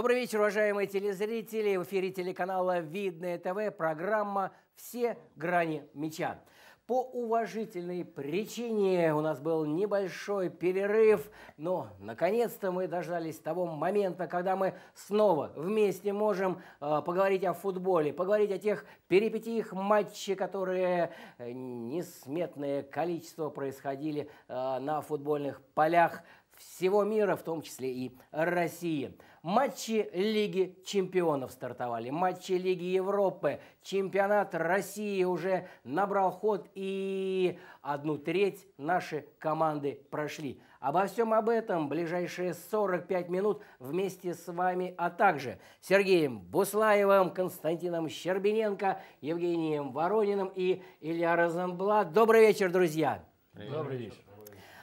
Добрый вечер, уважаемые телезрители. В эфире телеканала «Видное ТВ» программа «Все грани мяча». По уважительной причине у нас был небольшой перерыв, но наконец-то мы дождались того момента, когда мы снова вместе можем э, поговорить о футболе, поговорить о тех перипетиях матчей, которые э, несметное количество происходили э, на футбольных полях всего мира, в том числе и России. Матчи Лиги чемпионов стартовали, матчи Лиги Европы, чемпионат России уже набрал ход и одну треть наши команды прошли. Обо всем об этом ближайшие 45 минут вместе с вами, а также Сергеем Буслаевым, Константином Щербиненко, Евгением Ворониным и Илья Розенблат. Добрый вечер, друзья! Добрый вечер.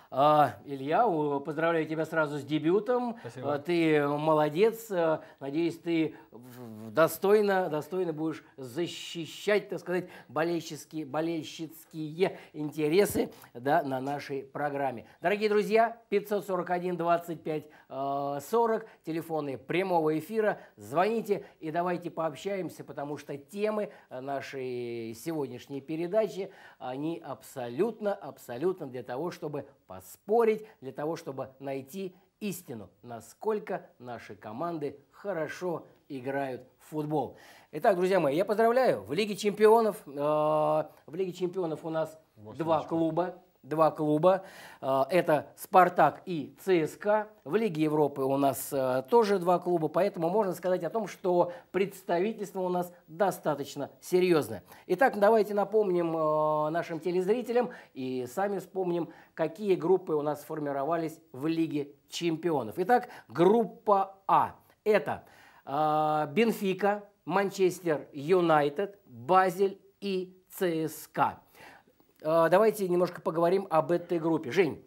А, Илья, поздравляю тебя сразу с дебютом. Спасибо. А, ты молодец. А, надеюсь, ты достойно, достойно будешь защищать, так сказать, болельщицкие, болельщицкие интересы да, на нашей программе. Дорогие друзья, 541 25 40, телефоны прямого эфира. Звоните и давайте пообщаемся, потому что темы нашей сегодняшней передачи, они абсолютно, абсолютно для того, чтобы поспорить, для того, чтобы найти истину, насколько наши команды хорошо играют в футбол. Итак, друзья мои, я поздравляю. В Лиге чемпионов, э, в Лиге чемпионов у нас два клуба два клуба. Э, это «Спартак» и «ЦСКА». В Лиге Европы у нас э, тоже два клуба, поэтому можно сказать о том, что представительство у нас достаточно серьезное. Итак, давайте напомним э, нашим телезрителям и сами вспомним, какие группы у нас сформировались в Лиге чемпионов. Итак, группа А. Это Бенфика, Манчестер Юнайтед, Базель и ЦСКА. А, давайте немножко поговорим об этой группе. Жень,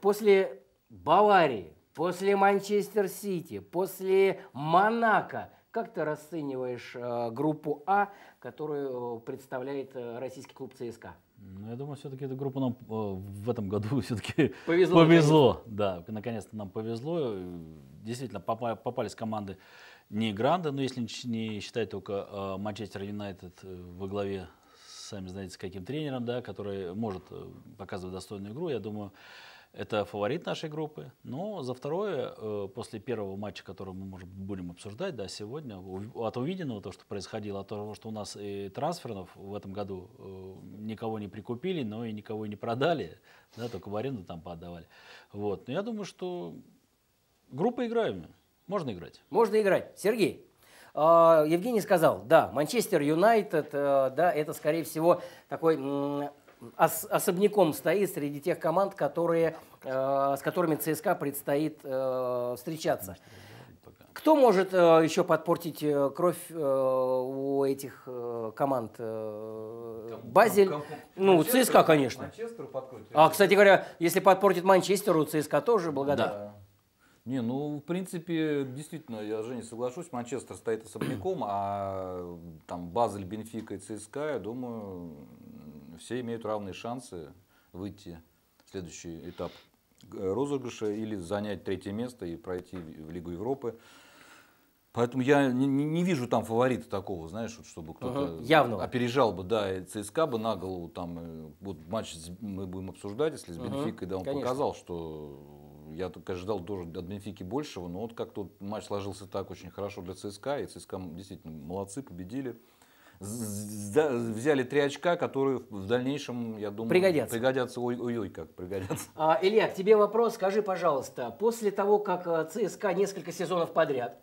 после Баварии, после Манчестер Сити, после Монако, как ты расцениваешь э, группу А, которую представляет э, российский клуб ЦСКА? Ну, я думаю, все-таки эта группа нам э, в этом году все-таки повезло. повезло. Да, наконец-то нам повезло. Действительно, попались команды не гранды, но если не считать только Манчестер Юнайтед во главе сами знаете, с каким тренером, да, который может э, показывать достойную игру. Я думаю, это фаворит нашей группы. Но за второе, э, после первого матча, который мы, может, будем обсуждать да, сегодня, от увиденного, то, что происходило, от того, что у нас и трансферов в этом году э, никого не прикупили, но и никого не продали, да, только в аренду там поотдавали. Вот. Но я думаю, что группа играемая. Можно играть. Можно играть. Сергей, Евгений сказал, да, Манчестер Юнайтед, э, да, это, скорее всего, такой особняком стоит среди тех команд, которые, э, с которыми ЦСКА предстоит э, встречаться. Кто может еще подпортить кровь у этих команд? Базель? Ну, ЦСКА, конечно. А, кстати говоря, если подпортит Манчестеру, ЦСКА тоже благодарен. Да. Не, ну, в принципе, действительно, я, Женя, соглашусь, Манчестер стоит особняком, а там Базель, Бенфика и ЦСКА, я думаю, все имеют равные шансы выйти в следующий этап розыгрыша или занять третье место и пройти в Лигу Европы. Поэтому я не, не вижу там фаворита такого, знаешь, вот, чтобы кто-то угу. Явного. опережал бы, да, и ЦСКА бы на голову там, э, вот матч мы будем обсуждать, если с Бенфикой, угу. да, он Конечно. показал, что я только ожидал тоже от Бенфики большего, но вот как-то матч сложился так очень хорошо для ЦСКА, и ЦСКА действительно молодцы, победили. Взяли три очка, которые в дальнейшем, я думаю, пригодятся. Пригодятся, ой-ой-ой, как пригодятся. А, Илья, к тебе вопрос. Скажи, пожалуйста, после того, как э, ЦСКА несколько сезонов подряд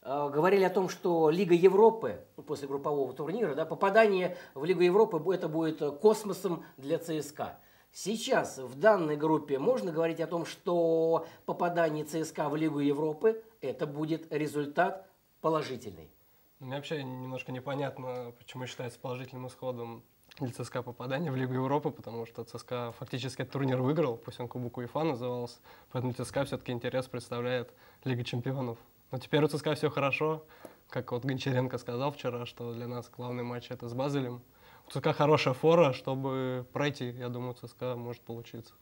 э, говорили о том, что Лига Европы, ну, после группового турнира, да, попадание в Лигу Европы это будет космосом для ЦСКА. Сейчас в данной группе можно говорить о том, что попадание ЦСКА в Лигу Европы это будет результат положительный. Мне вообще немножко непонятно, почему считается положительным исходом для ЦСКА попадание в Лигу Европы, потому что ЦСКА фактически турнир выиграл, пусть он Кубок УЕФА назывался, поэтому ЦСКА все-таки интерес представляет Лига Чемпионов. Но теперь у ЦСКА все хорошо, как вот Гончаренко сказал вчера, что для нас главный матч это с Базелем, ЦСКА хорошая фора, чтобы пройти, я думаю, ЦСКА может получиться.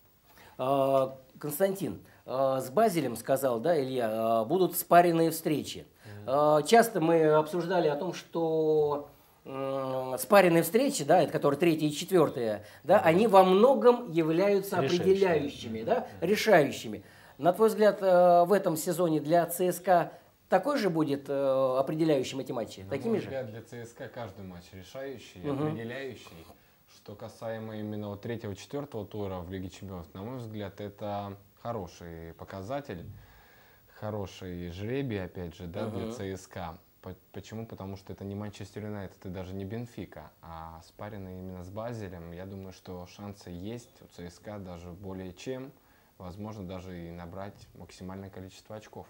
Э, Константин, э, с Базелем сказал, да, Илья, э, будут спаренные встречи. Часто мы обсуждали о том, что спаренные встречи, да, это которые третья и четвертая, да, они во многом являются Решающими. определяющими, да, решающими. На твой взгляд, в этом сезоне для ЦСКА такой же будет э, определяющим эти матчи? На Такими мой же? взгляд, для ЦСКА каждый матч решающий, Мгм. определяющий. Что касаемо именно вот третьего, четвертого тура в Лиге Чемпионов, на мой взгляд, это хороший показатель, хороший жребий, опять же, да, для Мгм. ЦСКА. По- Почему? Потому что это не Манчестер Юнайтед и даже не Бенфика, а спаренный именно с Базелем. Я думаю, что шансы есть у ЦСКА даже более чем. Возможно, даже и набрать максимальное количество очков.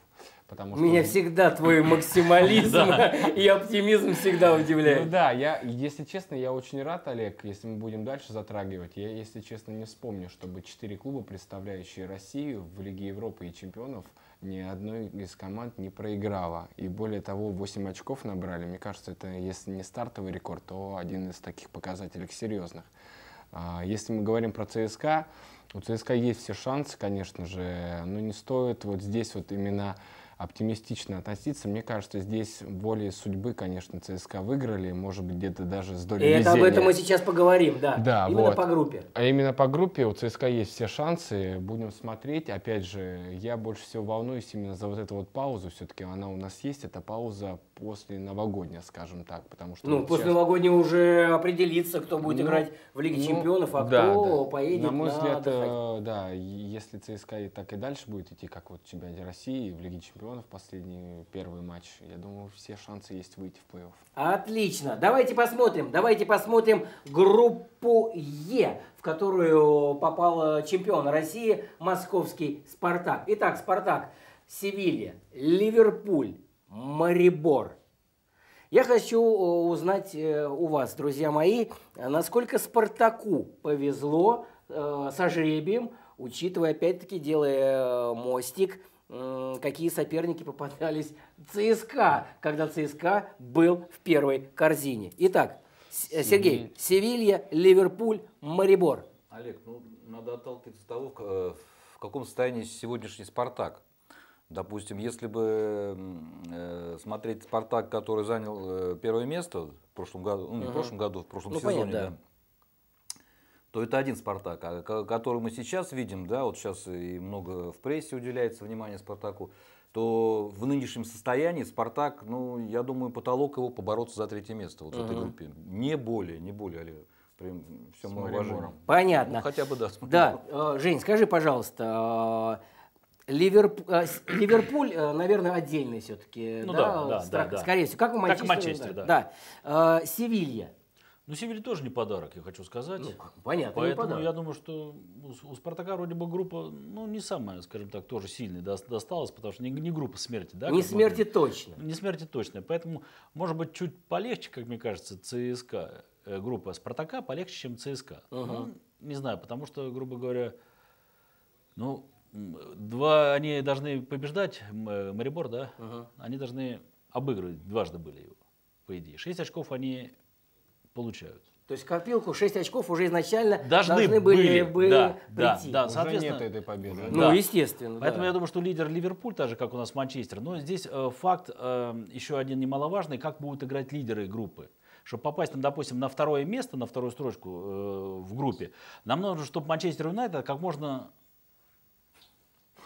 Потому что Меня всегда твой максимализм и оптимизм всегда Ну удивляют. да, я, если честно, я очень рад, Олег, если мы будем дальше затрагивать. Я, если честно, не вспомню, чтобы четыре клуба, представляющие Россию в Лиге Европы и чемпионов, ни одной из команд не проиграла. И более того, 8 очков набрали. Мне кажется, это, если не стартовый рекорд, то один из таких показателей серьезных. А, Если мы говорим про ЦСКА, у ЦСКА есть все шансы, конечно же, но не стоит вот здесь вот именно оптимистично относиться. Мне кажется, здесь волей судьбы, конечно, ЦСКА выиграли, может быть, где-то даже с И долей это об везения. этом мы сейчас поговорим, да. Да, Именно вот. по группе. А именно по группе у ЦСКА есть все шансы, будем смотреть. Опять же, я больше всего волнуюсь именно за вот эту вот паузу, все-таки она у нас есть, это пауза после новогодняя, скажем так, потому что Ну, вот после сейчас- новогоднего уже определится, кто будет Ну, играть в Лиге ну, Чемпионов, а да, кто да. поедет На мой на взгляд, отдыхать. э, да, если ЦСКА и так и дальше будет идти, как вот в чемпионате России, в Лиге Чемпионов последний первый матч, я думаю, все шансы есть выйти в плей-офф. Отлично. Давайте посмотрим. Давайте посмотрим группу Е, в которую попал э, чемпион России московский Спартак. Итак, Спартак, Севилья, Ливерпуль, Марибор. Я хочу э, узнать э, у вас, друзья мои, насколько Спартаку повезло со жребием, учитывая, опять-таки, делая мостик, какие соперники попадались ЦСКА, когда ЦСКА был в первой корзине. Итак, э, Сергей, Севилья, Ливерпуль, Марибор. Олег, ну надо отталкиваться от того, в в каком состоянии сегодняшний Спартак. Допустим, если бы э, смотреть Спартак, который занял э, первое место в прошлом году, ну не в Ага. прошлом году, в прошлом Ну, сезоне, понятно, да. То это один Спартак, а ко- который мы сейчас видим, да, вот сейчас и много в прессе уделяется внимания Спартаку, то в нынешнем состоянии Спартак, ну, я думаю, потолок его побороться за третье место вот в этой группе. Не более, не более, Олег. При всем С моем Марибором. уважении. Понятно. Ну, хотя бы да. с Да, э, Жень, скажи, пожалуйста, э, Ливерп- э, Ливерпуль, наверное, отдельный все-таки. Ну да, да, стра- да, да. Скорее всего, как у Как Манчестера. и Манчестер, да. да. Да. Севилья. Ну, Севилья тоже не подарок, я хочу сказать. Ну, понятно, не Поэтому подарок. я думаю, что у Спартака вроде бы группа, ну, не самая, скажем так, тоже сильная дос- досталась, потому что не, не группа смерти, да? Не смерти можно- точно. Не смерти точно. Поэтому, может быть, чуть полегче, как мне кажется, ЦСКА, э, группа Спартака полегче, чем ЦСКА. Ну, не знаю, потому что, грубо говоря, ну, два, они должны побеждать, э, Марибор, да? Мгм. Они должны обыгрывать, дважды были его, по идее. Шесть очков они получают. То есть в копилку 6 очков уже изначально Должны должны были, были, бы да, да, прийти. да. Уже соответственно, нет этой победы. Ну, Да. естественно. Поэтому да. я думаю, что лидер Ливерпуль, так же, как у нас Манчестер. Но здесь э, факт э, еще один немаловажный, как будут играть лидеры группы. Чтобы попасть, ну, допустим, на второе место, на вторую строчку э, в группе, нам нужно, чтобы Манчестер Юнайтед как можно,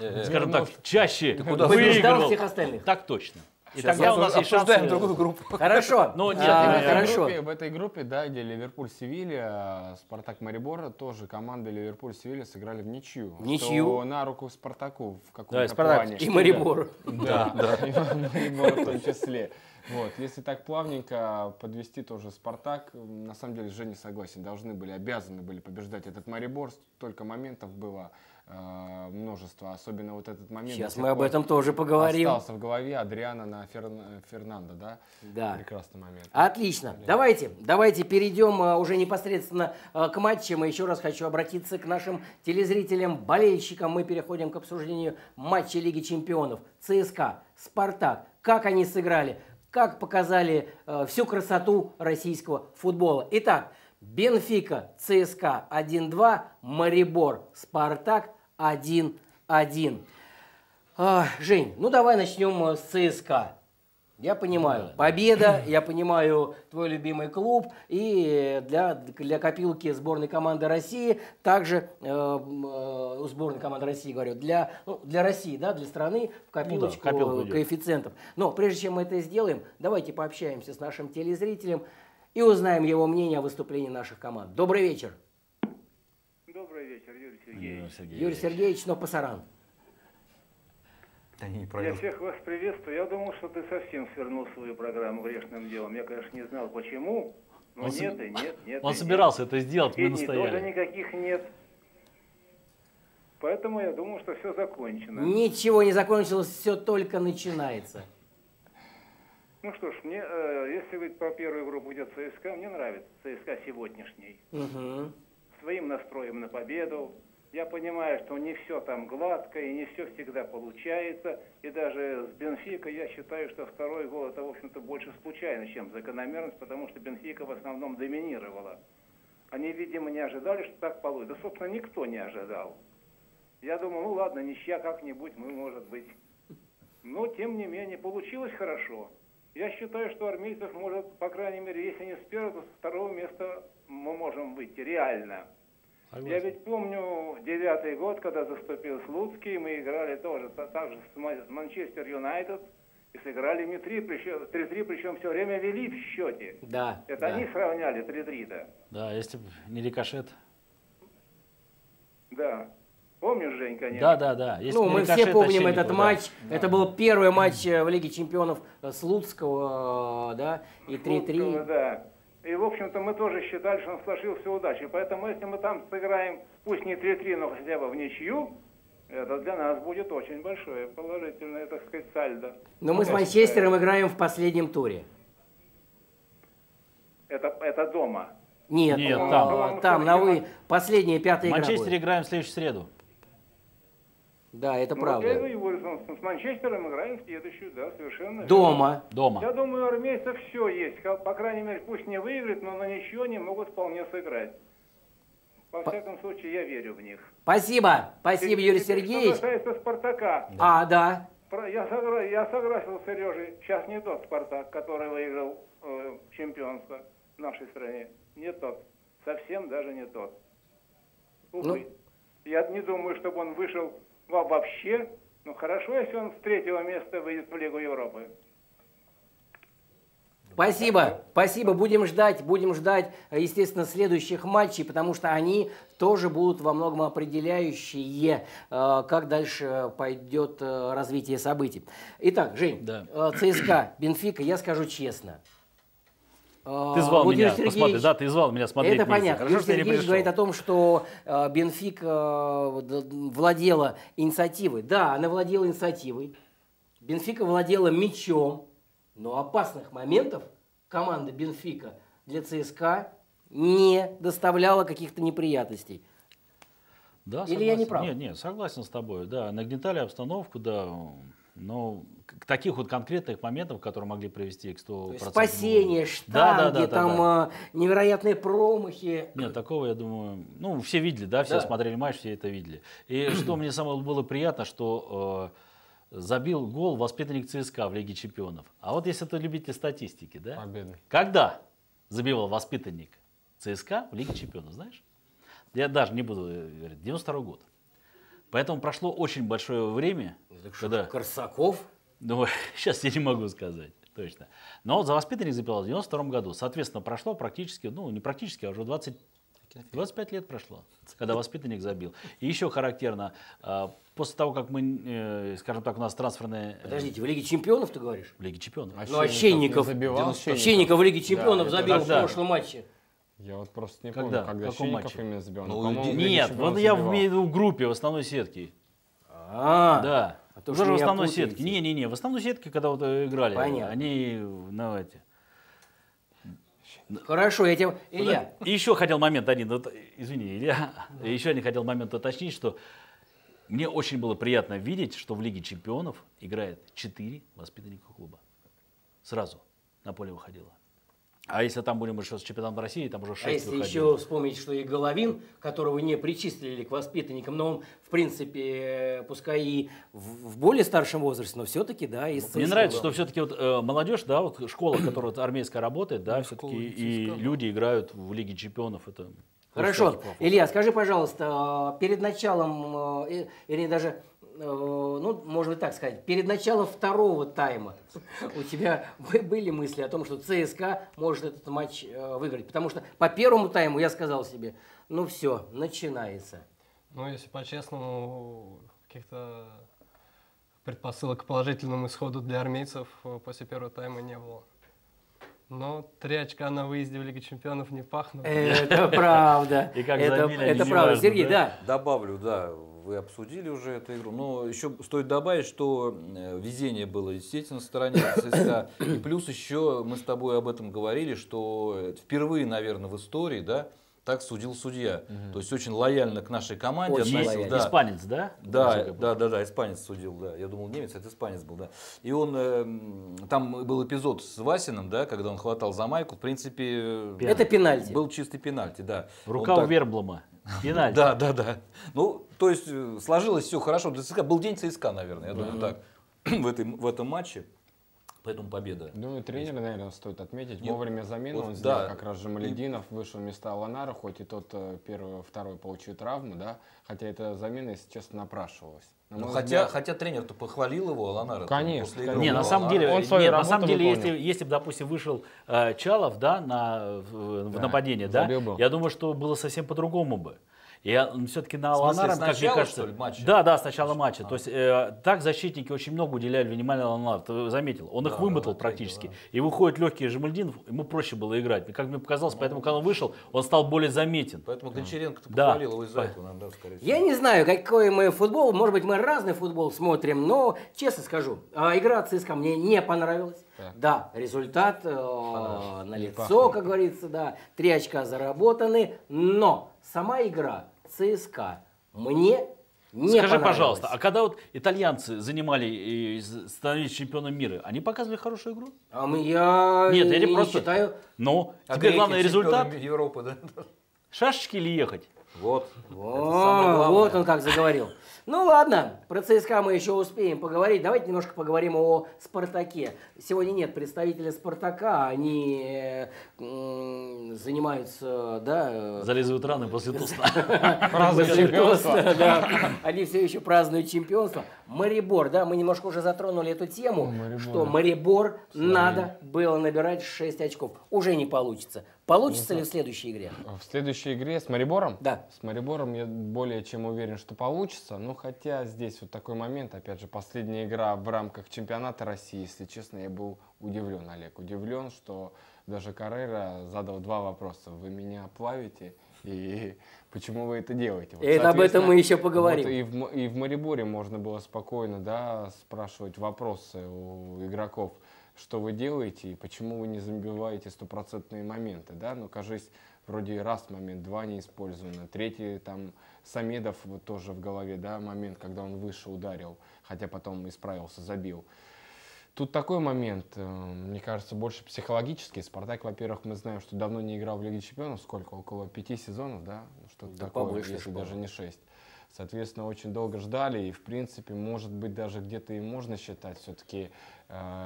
Э, скажем так, чаще выигрывал. всех остальных. Так точно. И Сейчас тогда у нас есть обсуждаем шансы- другую группу. Хорошо. Ну, нет, А, в, этой хорошо. группе, в этой группе, да, где Ливерпуль, Севилья, Спартак, Марибор, тоже команды Ливерпуль, Севилья сыграли в ничью. В ничью. Что на руку Спартаку в каком-то Да, и Спартак. плане. И Марибору. Да, и Марибор в том числе. Вот, если так плавненько подвести тоже Спартак, на самом деле Женя согласен, должны были, обязаны были побеждать этот Марибор, столько моментов было э, множество, особенно вот этот момент. Сейчас мы об этом тоже поговорим. Остался в голове Адриана на Ферн- Фернандо, да? Да. Прекрасный момент. Отлично. Давайте, давайте перейдем а, уже непосредственно а, к матчам. И еще раз хочу обратиться к нашим телезрителям, болельщикам. Мы переходим к обсуждению матча Лиги Чемпионов. ЦСКА, Спартак. Как они сыграли? Как показали э, всю красоту российского футбола? Итак, Бенфика, ЦСКА 1-2, Марибор, Спартак 1-1. А, Жень, ну давай начнем э, с ЦСКА. Я понимаю, победа, я понимаю, твой любимый клуб, и для, для копилки сборной команды России, также э, э, сборной команды России, говорю, для, ну, для России, да, для страны в копилочку копилку э, коэффициентов. Но прежде чем мы это сделаем, давайте пообщаемся с нашим телезрителем и узнаем его мнение о выступлении наших команд. Добрый вечер, Сергеевич. Юрий Сергеевич. Юрий Сергеевич, но пасаран. Они не Я всех вас приветствую. Я думал, что ты совсем свернул свою программу грешным делом. Я, конечно, не знал, почему. Но Он нет, соб- и нет, нет. Он и собирался это сделать, мы нет. Сведений тоже настояли. никаких нет. Поэтому я думал, что все закончено. Ничего не закончилось, все только начинается. Ну что ж, мне, э, если говорить про первую группу, где ЦСКА, мне нравится ЦСКА сегодняшний. Мгм. Своим настроем на победу. Я понимаю, что не все там гладко и не все всегда получается. И даже с Бенфика я считаю, что второй гол это, в общем-то, больше случайность, чем закономерность, потому что Бенфика в основном доминировала. Они, видимо, не ожидали, что так получится. Да, собственно, никто не ожидал. Я думал, ну ладно, ничья как-нибудь, мы, может быть. Но, тем не менее, получилось хорошо. Я считаю, что армейцев может, по крайней мере, если не с первого, то с второго места мы можем выйти, реально. Я ведь помню девятый год, когда заступил Слуцкий, мы играли тоже та- так же с Ма- с Манчестер Юнайтед и сыграли ми 3 причем, 3-3, причем все время вели в счете. Да. Это да. они сравняли 3-3-то. Да, если бы не рикошет. Да. Помнишь, Жень, конечно? Да, да, да. Если Ну, мы рикошет все помним этот да. матч. Это был первый матч э, в Лиге чемпионов э, Слуцкого, э, да, и 3-3. Слуцкого, Да. И, в общем-то, мы тоже считали, что он сложился удачей. Поэтому, если мы там сыграем, пусть не 3-3, но хотя бы в ничью, это для нас будет очень большое положительное, так сказать, сальдо. Но мы с Манчестером играем в последнем туре. Это, это дома. Нет, Нет, э, там. там, на вы, последняя, пятая В игра Манчестере будет. играем в следующую среду. Да, это Ну, правда. И с с Манчестером играем в следующую, да, совершенно. верно. Дома. Дома. Я думаю, у армейцев все есть. По крайней мере, пусть не выиграют, но на ничего они могут вполне сыграть. Во всяком случае, я верю в них. Спасибо, спасибо, Юрий Теперь, Сергеевич. Что касается Спартака, А, да. Про- Я, согра- я согласен с Сережей. Сейчас не тот Спартак, который выиграл э, чемпионство в нашей стране. Не тот. Совсем даже не тот. Увы. Я не думаю, чтобы он вышел во- вообще. Ну хорошо, если он с третьего места выйдет в Лигу Европы. Спасибо, спасибо. Будем ждать, будем ждать, естественно, следующих матчей, потому что они тоже будут во многом определяющие, э, как дальше пойдет э, развитие событий. Итак, Жень, Да. э, ЦСКА, Бенфика, я скажу честно. Э, Ты звал вот меня, Юрий посмотри, Сергеевич- да, ты звал меня смотреть Это вместе. понятно. Хорошо, не Сергеевич говорит о том, что э, Бенфика э, д- владела инициативой. Да, она владела инициативой. Бенфика владела мячом, но опасных моментов команда Бенфика для ЦСКА не доставляла каких-то неприятностей. Да, Или я не согласен. прав? Нет, нет, согласен с тобой. Да, нагнетали обстановку, да. Но к таких вот конкретных моментов, которые могли привести к 100%. То есть спасение, штанги, Да, да, да, да, там да. э, невероятные промахи. Нет, такого, я думаю, ну, все видели, да, все Да. смотрели матч, все это видели. И что мне самое было приятно, что э, забил гол воспитанник ЦСКА в Лиге Чемпионов. А вот если ты любитель статистики, да? Победный. Когда забивал воспитанник ЦСКА в Лиге Чемпионов, знаешь? Я даже не буду э, говорить, 92 год. Поэтому прошло очень большое время, когда... Корсаков. Ну, сейчас я не могу сказать точно. Но вот за воспитанник забивал в 92 году. Соответственно, прошло практически, ну, не практически, а уже 20, 25 лет прошло, когда воспитанник забил. И еще характерно, а, после того, как мы, э, скажем так, у нас трансферная... э, Подождите, в Лиге чемпионов ты говоришь? В Лиге Чемпионов. Ну, Ощенников. Ощенников в Лиге чемпионов это забил в прошлом матче. Я вот просто не Когда? помню, когда Щенников именно забил. Ну, Ну, Нет, вот я в виду в группе, в основной сетке. А, Да. а то, Уже что в основной путаете. сетке. Не-не-не, в основной сетке, когда вот э, играли, Понятно. они, ну, эти. Хорошо, я тебе... Илья, И еще хотел момент один, вот, извини, Илья, еще один хотел момент уточнить, что мне очень было приятно видеть, что в Лиге Чемпионов играет 4 воспитанника клуба. Сразу на поле выходило. А если там будем еще с чемпионатом России, там уже 6 А если выходили. еще вспомнить, что и Головин, которого не причислили к воспитанникам, но он, в принципе, э, пускай и в, в более старшем возрасте, но все-таки, да, из Мне нравится, что все-таки вот э, молодежь, да, вот школа, которая вот армейская работает, да, все-таки и люди играют в Лиге чемпионов. Это Хорошо. Илья, скажи, пожалуйста, э, перед началом, э, или даже, э, ну, можно так сказать, перед началом второго тайма у тебя бы- были мысли о том, что ЦСКА может этот матч э, выиграть? Потому что по первому тайму я сказал себе, ну все, начинается. Ну, если по-честному, каких-то предпосылок к положительному исходу для армейцев э, после первого тайма не было. Но три очка на выезде в Лиге Чемпионов не пахнут. Это правда. И как это, забили, это правда. важно, Сергей, да? да. Добавлю, да, вы обсудили уже эту игру. Но еще стоит добавить, что э, везение было, естественно, на стороне ЦСКА. И плюс еще мы с тобой об этом говорили, что э, впервые, наверное, в истории, да, так судил судья. То есть очень лояльно к нашей команде Очень относился. лояльно. Да. Испанец, да? Да, да, да, да, испанец судил, да. Я думал немец, это испанец был, да. И он, э, там был эпизод с Васиным, да, когда он хватал за майку, в принципе, э, Это пенальти. был чистый пенальти, да. Рука Он у так- Верблома. Пенальти. Да, да, да. Ну, то есть э, сложилось все хорошо для ЦСКА. Был день ЦСКА, наверное, я думаю, так, в, этой, в этом матче. Поэтому победа. Ну и тренер, наверное, стоит отметить. Нет, Вовремя замену вот он сделал, да. как раз Жамалединов вышел вместо Аланара, хоть и тот э, первый, второй получил травму, да, хотя эта замена, если честно, напрашивалась. На Ну, хотя, взгляд, хотя тренер-то похвалил его, Аланара. Конечно, после конечно. игры. Не, на Ну, самом деле, Он нет, на самом деле, выполнил. если, если бы, допустим, вышел э, Чалов, да, на, в, в Да, нападение, да, забил бы. я думаю, что было совсем по-другому бы. Я все-таки на В смысле, Аланара, как мне кажется, что ли, матча? да, да, сначала матча. То есть э, так защитники очень много уделяли внимания Аланару. Ты заметил, он их Да, вымотал да, практически. И выходит легкий Жемальдинов, ему проще было играть. И Как мне показалось, поэтому, когда он вышел, он стал более заметен. Поэтому Гончаренко-то Да. похвалил его из-за этого, наверное, да, скорее всего. Я не знаю, какой мы футбол, может быть, мы разный футбол смотрим, но, честно скажу, а, игра ЦСКА мне не понравилась. Так. Да, результат э, на лицо, как говорится, да, три очка заработаны, но сама игра ЦСКА мне не Скажи, пожалуйста, а когда вот итальянцы занимали и становились чемпионом мира, они показывали хорошую игру? А мы- я Нет, я не просто- считаю. Но А теперь греки главный результат, Европы, да? шашечки или ехать? Вот. О, вот он как заговорил. Ну ладно, про ЦСКА мы еще успеем поговорить. Давайте немножко поговорим о Спартаке. Сегодня нет представителя Спартака, они э, занимаются, да, э, Залезают раны после туста. празднует После чемпионство. Они все еще празднуют чемпионство. Марибор, да, мы немножко уже затронули эту тему, что Марибор надо было набирать 6 очков. Уже не получится. Получится ли в следующей игре? В следующей игре с Марибором? Да. С Марибором я более чем уверен, что получится. Ну, хотя здесь вот такой момент, опять же, последняя игра в рамках чемпионата России, если честно, я был удивлен, Олег. Удивлен, что даже Каррера задал два вопроса. Вы меня плавите? И почему вы это делаете? Вот, Это об этом мы еще поговорим. вот и, в, и в Мариборе можно было спокойно да, спрашивать вопросы у игроков, что вы делаете и почему вы не забиваете стопроцентные моменты. Да? Ну, кажись, вроде раз момент, два не использовано. Третий, там, Самедов вот тоже в голове, да, момент, когда он выше ударил, хотя потом исправился, забил. Тут такой момент, э, мне кажется, больше психологический. Спартак, во-первых, мы знаем, что давно не играл в Лиге Чемпионов, сколько? Около пяти сезонов, да? Ну, Что-то Да такое, если даже не шесть. Соответственно, очень долго ждали, и, в принципе, может быть, даже где-то и можно считать все-таки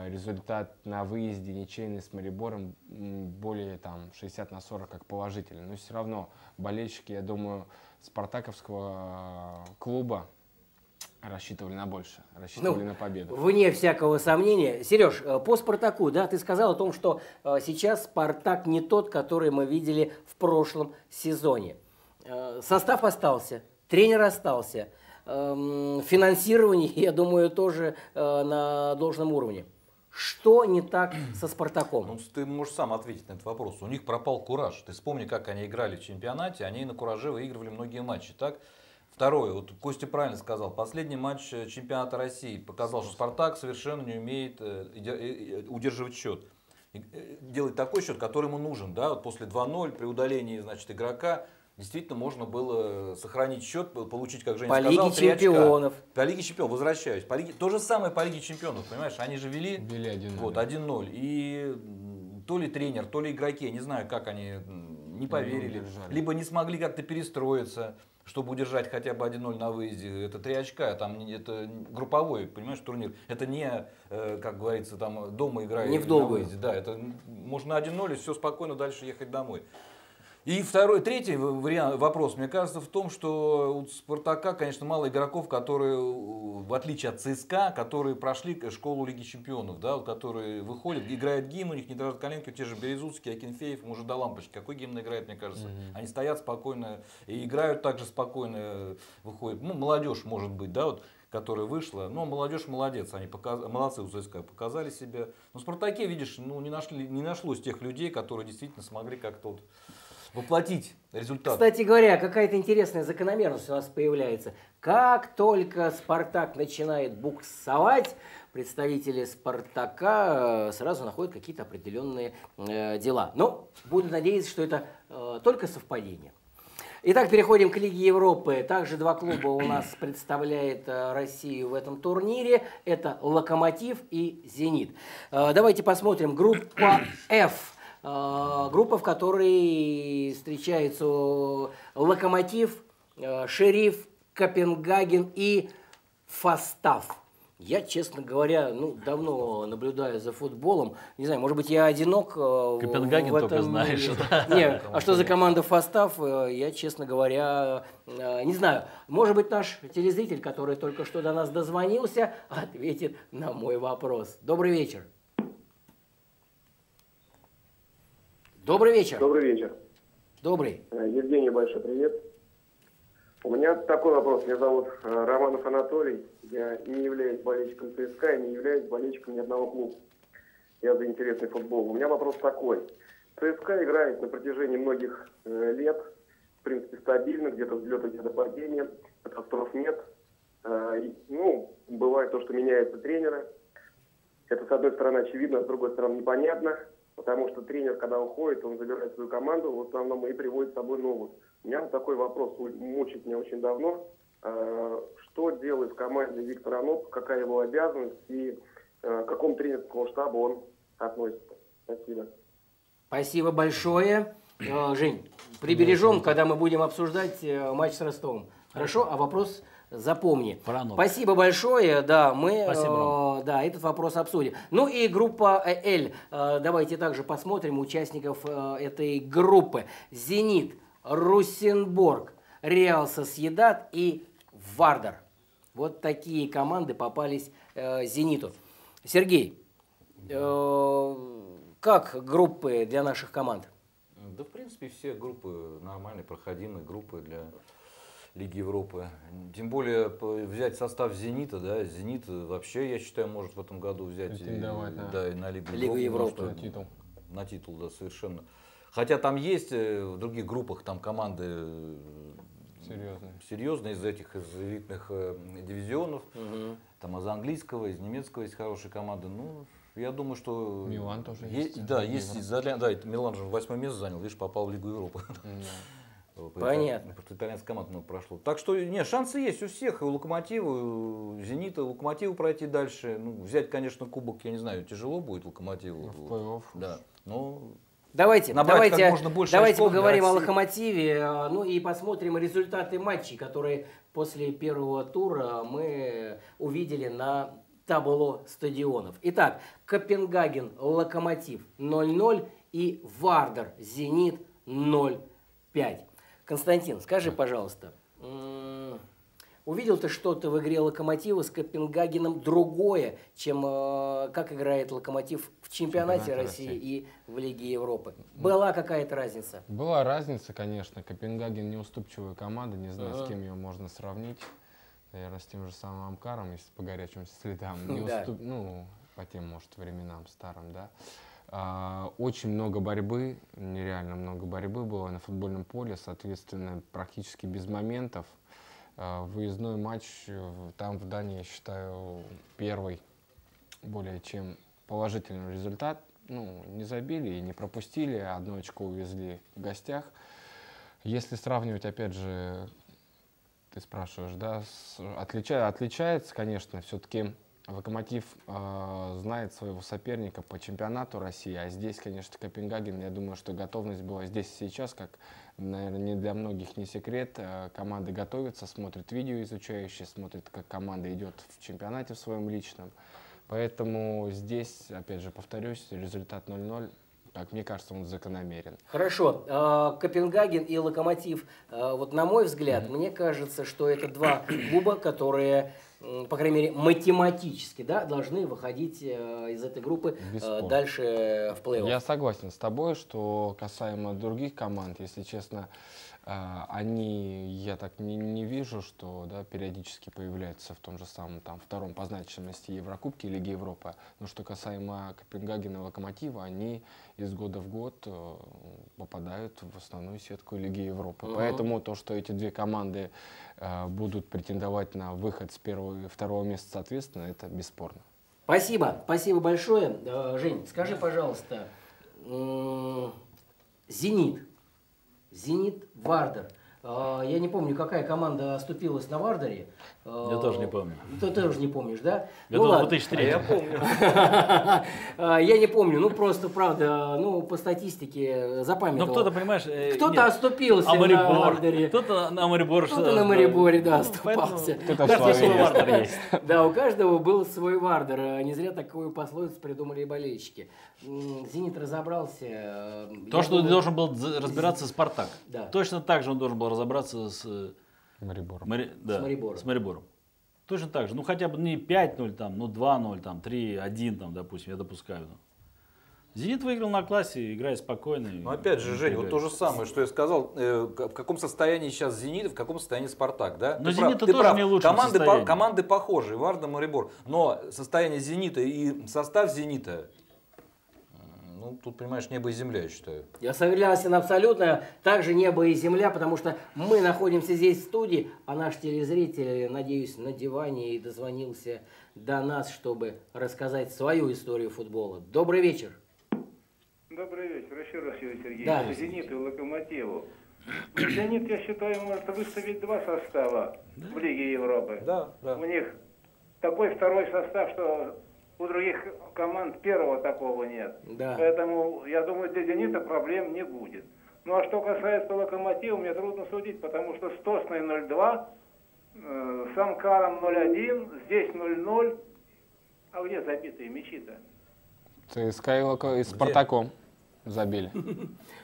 результат на выезде ничейный с Марибором более там 60 на 40 как положительный. Но все равно болельщики, я думаю, спартаковского э, клуба рассчитывали на больше, рассчитывали Ну, на победу. Вне всякого сомнения. Сереж, э, по Спартаку, да, ты сказал о том, что э, сейчас Спартак не тот, который мы видели в прошлом сезоне. Э, Состав остался, тренер остался, эм, финансирование, я думаю, тоже э, на должном уровне. Что не так со Спартаком? Ну, ты можешь сам ответить на этот вопрос. У них пропал кураж. Ты вспомни, как они играли в чемпионате. Они на кураже выигрывали многие матчи. Так? Второе, вот Костя правильно сказал, последний матч э, чемпионата России показал, что Спартак совершенно не умеет э, удерживать счет. Делать такой счет, который ему нужен. Да? Вот после 2-0 при удалении значит, игрока действительно можно было сохранить счет, пол- получить, как Женя По сказал, Лиге три очка. чемпионов. По Лиге чемпионов, возвращаюсь. По Лиге... То же самое по Лиге чемпионов, понимаешь, они же вели Вели 1-0, вот, да. 1-0. И то ли тренер, то ли игроки, я не знаю, как они не поверили, удержали. либо не смогли как-то перестроиться, чтобы удержать хотя бы 1-0 на выезде. Это три очка, там не- это групповой, понимаешь, турнир. Это не, э, как говорится, там дома играет Не в на долгую. выезде. Да, это можно 1-0 и все спокойно дальше ехать домой. И второй, третий вариант, вопрос, мне кажется, в том, что у Спартака, конечно, мало игроков, которые, в отличие от ЦСКА, которые прошли школу Лиги Чемпионов, да, вот которые выходят, играют гимн, у них не дрожат коленки, те же Березутский, Акинфеев, уже до лампочки. Какой гимн играет, мне кажется? Они стоят спокойно и играют также спокойно, выходят. Ну, молодежь, может быть, да, вот которая вышла. Но молодежь молодец, они показ... молодцы у ЦСКА, показали себя. Но в Спартаке, видишь, ну, не, нашли, не нашлось тех людей, которые действительно смогли как-то вот воплотить результат. Кстати говоря, какая-то интересная закономерность у нас появляется. Как только Спартак начинает буксовать, представители Спартака э, сразу находят какие-то определенные э, дела. Но буду надеяться, что это э, только совпадение. Итак, переходим к Лиге Европы. Также два клуба у нас представляет э, Россию в этом турнире. Это Локомотив и Зенит. Э, Давайте посмотрим. Группа F. Э, Группа, в которой встречаются Локомотив, э, Шериф, Копенгаген и Фастав. Я, честно говоря, ну, давно наблюдаю за футболом. Не знаю, может быть, я одинок. э, в- Копенгаген в только этом знаешь, мире. да. Не, а что за команда Фастав, я, честно говоря, не знаю. Может быть, наш телезритель, который только что до нас дозвонился, ответит на мой вопрос. Добрый вечер. Добрый вечер. Добрый вечер. Добрый. Э, Евгений, большой привет. У меня такой вопрос. Меня зовут э, Романов Анатолий. Я не являюсь болельщиком ЦСКА и не являюсь болельщиком ни одного клуба. Я за интересный футбол. У меня вопрос такой. ЦСКА играет на протяжении многих э, лет, в принципе, стабильно, где-то взлеты, где-то падения, катастроф нет. Ну, бывает то, что меняются тренеры. Это, с одной стороны, очевидно, а с другой стороны, непонятно, потому что тренер, когда уходит, он забирает свою команду, в основном и приводит с собой новую. У меня вот такой вопрос мучает меня очень давно. Э, Что делает в команде Виктор Аноп, какая его обязанность и э, к какому тренерскому штабу он относится? Спасибо. Спасибо большое. Э, Жень, прибережем, когда мы будем обсуждать матч с Ростовом. Хорошо? А вопрос запомни. Про Аноп. Спасибо большое. Да, мы Спасибо, э, да, этот вопрос обсудим. Ну и группа Л. Э, Давайте также посмотрим участников э, этой группы. Зенит, Русенборг, Реал Сосъедат и Вардар. Вот такие команды попались э, Зениту. Сергей, э, как группы для наших команд? Да, в принципе, все группы нормальные, проходимые группы для Лиги Европы. Тем более взять состав Зенита, да, Зенит вообще, я считаю, может в этом году взять и, на да, и на Лигу, Лигу Европы. На титул. На титул, да, совершенно. Хотя там есть э, в других группах там команды э, Серьезные. серьезные из этих из элитных э, дивизионов. Там из английского, из немецкого есть хорошие команды. Ну, я думаю, что... Милан тоже Е- есть, Да, есть. Заля- Да, это Милан же восьмое место занял, видишь, попал в Лигу Европы. Да. Понятно. Просто итальянская команда много прошло. Так что, не, шансы есть у всех. И у Локомотива, и у Зенита, Локомотиву пройти дальше. Ну, взять, конечно, кубок, я не знаю, тяжело будет Локомотиву. В плей-офф. Да. Но Давайте, давайте, можно больше давайте очков поговорим о. Локомотиве, э, ну и посмотрим результаты матчей, которые после первого тура мы увидели на табло стадионов. Итак, Копенгаген, Локомотив 0-0 и Вардер, Зенит 0-5. Константин, скажи, пожалуйста, увидел ты что-то в игре Локомотива с Копенгагеном другое, чем э, как играет Локомотив в чемпионате Чемпионате России России. и в Лиге Европы? Была какая-то разница? Была разница, конечно. Копенгаген неуступчивая команда, не знаю, Ага. с кем ее можно сравнить. Наверное, с тем же самым Амкаром, если по горячим следам. Не Да. уступ- Ну, по тем, может, временам старым, да. А, очень много борьбы, нереально много борьбы было на футбольном поле, соответственно, практически без моментов. А, выездной матч э, там в Дании, я считаю, первый более чем положительный результат. Ну, не забили и не пропустили, одно очко увезли в гостях. Если сравнивать, опять же, ты спрашиваешь, да, отличается, конечно, все-таки Локомотив э, знает своего соперника по чемпионату России, а здесь, конечно, Копенгаген, я думаю, что готовность была здесь и сейчас, как, наверное, не для многих не секрет. Э, команды готовятся, смотрят видео изучающие, смотрят, как команда идет в чемпионате в своем личном. Поэтому здесь, опять же, повторюсь, результат 0-0 как мне кажется, он закономерен. Хорошо. А, Копенгаген и Локомотив, вот на мой взгляд, мне кажется, что это два клуба, которые по крайней мере, математически да, должны выходить э, из этой группы э, дальше в плей-офф. Я согласен с тобой, что касаемо других команд, если честно, они, я так не, не вижу, что да, периодически появляются в том же самом там, втором по значимости Еврокубке Лиги Европы. Но что касаемо Копенгагена и Локомотива, они из года в год э, попадают в основную сетку Лиги Европы. Угу. Поэтому то, что эти две команды э, будут претендовать на выход с первого и второго места соответственно, это бесспорно. Спасибо, спасибо большое. Э, Жень, скажи, пожалуйста, «Зенит» Зенит Вардер. А, я не помню, какая команда оступилась на Вардере. Я тоже не помню. Ты тоже не помнишь, да? Я ну, ладно. 2003. А я помню. А, я не помню. Ну, просто, правда, ну, по статистике запамятовал. Ну, кто-то, понимаешь... Э, кто-то оступился а на Вардере. Кто-то на Марибор. Кто-то на Мариборе, да, оступался. Кто-то свой Вардер есть. Да, у каждого был свой Вардер. Не зря такую пословицу придумали и болельщики. Зенит разобрался. Э, То, что должен был разбираться Спартак. Точно так же он должен был разобраться с Марибором. Мари... Да, с Марибором. С Марибором. Точно так же. Ну хотя бы не 5-0, там, ну 2-0, там, 3-1, там, допустим, я допускаю. Зенит выиграл на классе, играет спокойно. Ну опять же, Жень, вот то же самое, что я сказал, э, в каком состоянии сейчас Зенит, в каком состоянии Спартак, да? Но ты Зенит прав, тоже прав. не лучше команды, по, команды похожи, Варда, Марибор, но состояние Зенита и состав Зенита ну, тут, понимаешь, небо и земля, я считаю. Я согласен абсолютно. Также небо и земля, потому что мы находимся здесь в студии, а наш телезритель, надеюсь, на диване и дозвонился до нас, чтобы рассказать свою историю футбола. Добрый вечер. Добрый вечер. Еще раз, Юрий Сергеевич. Да. По «Зениту» и «Локомотиву». «Зенит», я считаю, может выставить два состава да? в Лиге Европы. Да, да. У них такой второй состав, что у других команд первого такого нет. Да. Поэтому, я думаю, для «Зенита» проблем не будет. Ну а что касается «Локомотива», мне трудно судить, потому что с Тосной 0-2, э, с Амкаром 0-1, здесь 0-0. А где забитые мячи-то? ЦСКА и, Локо... и Спартаком забили.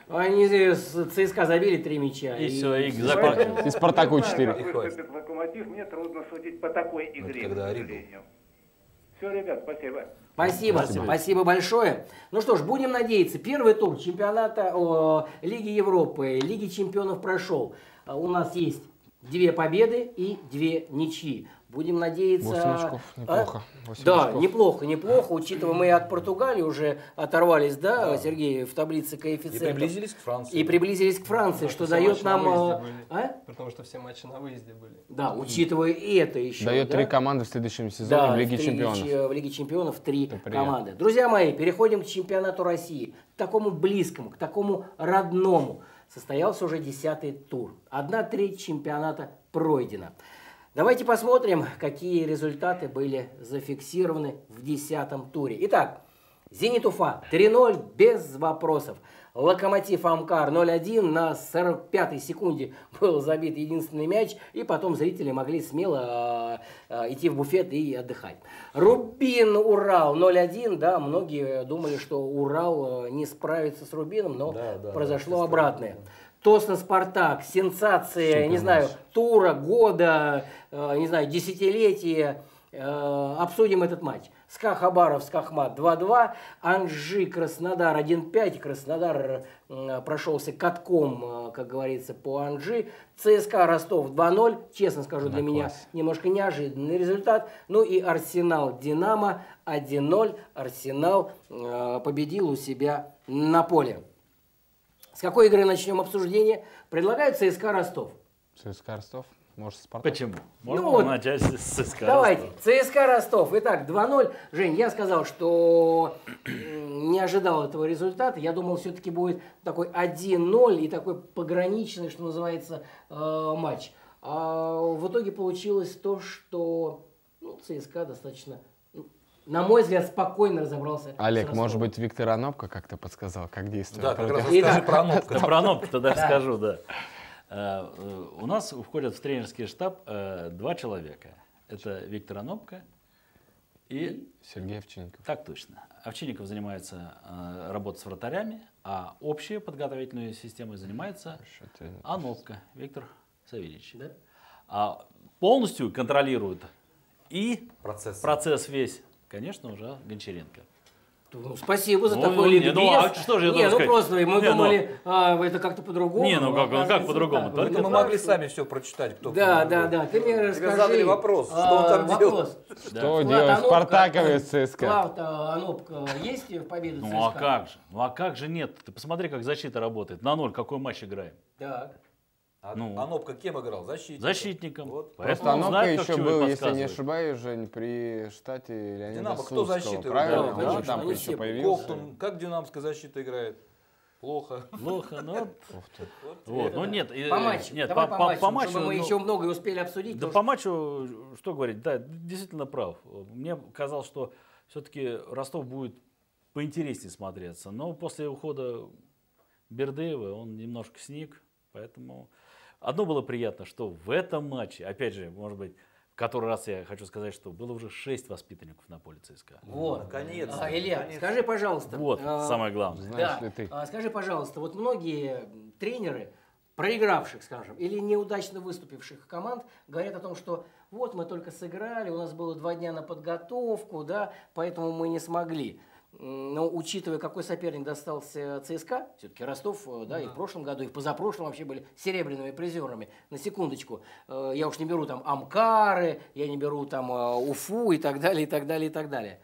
Они с ЦСКА забили три мяча. И, и все, и закончилось. И Спартаку 4. Как Локомотив, мне трудно судить по такой игре, к сожалению. Все, ребят, спасибо. Спасибо, спасибо, спасибо большое. Ну что ж, будем надеяться. Первый тур чемпионата о, Лиги Европы, Лиги чемпионов прошел. А у нас есть две победы и две ничьи. Будем надеяться... 8 очков, неплохо. 8 да, очков. неплохо, неплохо, учитывая, мы от Португалии уже оторвались, да, да. Сергей, в таблице коэффициентов. И приблизились к Франции. И приблизились к Франции, что, дает нам... А? Потому что все матчи на выезде были. Да, учитывая и это еще. Дает да? три команды в следующем сезоне да, в Лиге Чемпионов. В Лиге Чемпионов три это команды. Друзья мои, переходим к чемпионату России, к такому близкому, к такому родному. Состоялся уже десятый тур. Одна треть чемпионата пройдена. Давайте посмотрим, какие результаты были зафиксированы в десятом туре. Итак, Зенит Уфа 3-0 без вопросов. Локомотив Амкар 0-1 на 45-й секунде был забит единственный мяч, и потом зрители могли смело э, э, идти в буфет и отдыхать. Рубин Урал 0-1, да, многие думали, что Урал э, не справится с Рубином, но да, да, произошло да, обратное. Странно. Тосна Спартак, сенсация, Супер не знаю, тура, года, э, не знаю, десятилетия. Э, обсудим этот матч. СКА Хабаров, Скахмат 2-2, Анжи, Краснодар 1-5. Краснодар э, прошелся катком, как говорится, по Анжи. ЦСКА Ростов 2-0. Честно скажу, для меня немножко неожиданный результат. Ну и Арсенал Динамо 1-0. Арсенал победил у себя на поле. С какой игры начнем обсуждение? Предлагаю ЦСКА Ростов. ЦСКА Ростов? Может, Спартак? Почему? Можно ну, вот, начать с ЦСКА Давайте, ЦСКА Ростов. Итак, 2-0. Жень, я сказал, что не ожидал этого результата. Я думал, все-таки будет такой 1-0 и такой пограничный, что называется, э, матч. А в итоге получилось то, что ну, ЦСКА достаточно на мой взгляд, спокойно разобрался. Олег, может быть, Виктор Анопко как-то подсказал, как действовать Да, как раз И расскажи про Анопка. Да, про Анопку тогда Да. скажу, да. Э, э, У нас входят в тренерский штаб э, два человека. Это Виктор Анопко и Сергей Овчинников. Так точно. Овчинников занимается работой с вратарями, а общей подготовительной системой занимается Анопка Виктор Савельевич. Да? А полностью контролирует и Процесс. процесс весь, конечно, уже Гончаренко. Ну, спасибо за Ну, такой ну, ликбез. ну, а что же я Не, должен ну сказать? просто мы Не, ну- думали, а, это как-то по-другому. Не, ну, как- как оказывается, по-другому? так. Ну, мы так могли что- сами все прочитать, кто Да, кто да, да. Ты мне Тебе расскажи. задали вопрос, что он а, там делал. вопрос. Что Анопка- Спартаковец ЦСКА? Влад а, Анопка есть в победе Ну а ЦСКА? как же? Ну а как же нет? Ты посмотри, как защита работает. На ноль какой матч играем? Так. А Ну. Анопка кем играл? Защитником. Защитником. Вот. Поэтому Просто он Анопко знает, еще был, если не ошибаюсь, Жень, при штате Леонида Динамо, кто Слуцкого, защитой правильно? же Конечно, там еще появился. Ковтун. Как динамская защита играет? Плохо. Плохо, ну, вот, ну нет, По матчу. нет, Давай по, по, по- матчу, по матчу, чтобы мы ну, еще многое успели обсудить. да по матчу, что говорить, да, действительно прав. Мне казалось, что все-таки Ростов будет поинтереснее смотреться, но после ухода Бердыева он немножко сник, поэтому одно было приятно, что в этом матче, опять же, может быть, в который раз я хочу сказать, что было уже шесть воспитанников на поле ЦСКА. Вот. Наконец-то. А, Илья, наконец-то. скажи, пожалуйста. Вот, а, самое главное. Знаешь да, ли ты? а, скажи, пожалуйста, вот многие тренеры проигравших, скажем, или неудачно выступивших команд говорят о том, что вот мы только сыграли, у нас было два дня на подготовку, да, поэтому мы не смогли. Но учитывая, какой соперник достался ЦСКА, все-таки Ростов, э, да, и в прошлом году, и в позапрошлом вообще были серебряными призерами. На секундочку, э, я уж не беру там Амкары, я не беру там э, Уфу и так далее, и так далее, и так далее.